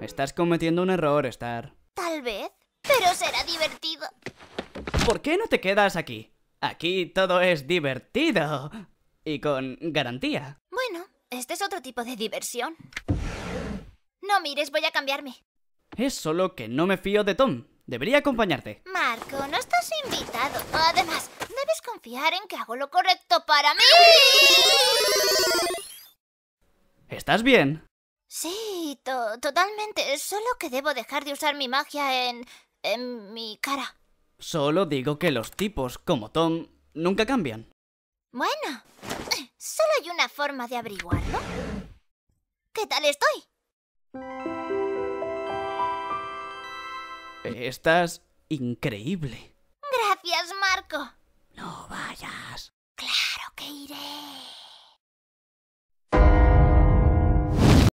Estás cometiendo un error, Star. Tal vez, pero será divertido. ¿Por qué no te quedas aquí? Aquí todo es divertido. Y con garantía. Bueno, este es otro tipo de diversión. No mires, voy a cambiarme. Es solo que no me fío de Tom. Debería acompañarte. Marco, no estás invitado. Además, debes confiar en que hago lo correcto para mí. ¿Estás bien? Sí, to- totalmente. Solo que debo dejar de usar mi magia en... en mi cara. Solo digo que los tipos como Tom nunca cambian. Bueno, solo hay una forma de averiguarlo. ¿Qué tal estoy? Estás increíble. Gracias, Marco. No vayas.